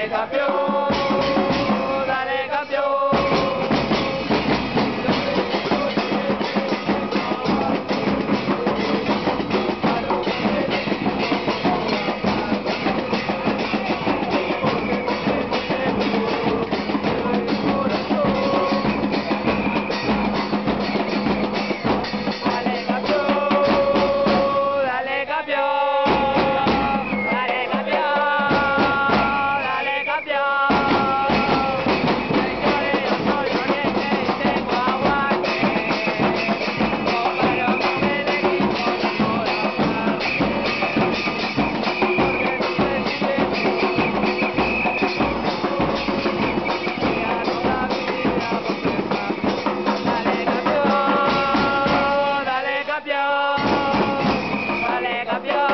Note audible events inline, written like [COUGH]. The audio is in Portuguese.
Vem da 拿标 [LAUGHS]